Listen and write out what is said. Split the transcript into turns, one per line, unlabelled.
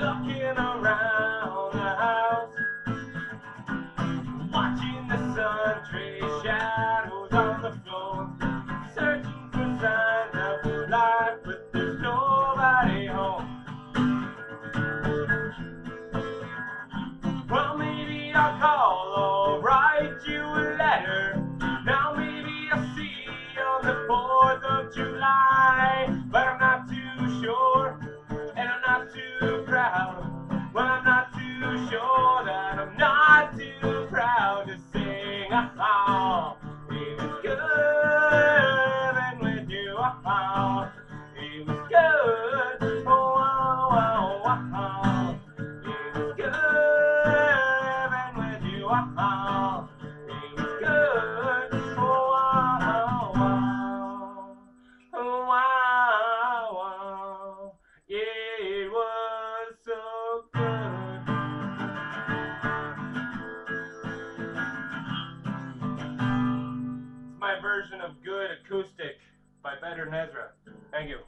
walking around the house, watching the sun trace shadows on the floor, searching for signs of life, but there's nobody home. Well, maybe I'll call or write you a letter. Now maybe I'll see you on the 4th of July. My version of Good Acoustic by Better Than Ezra. Thank you.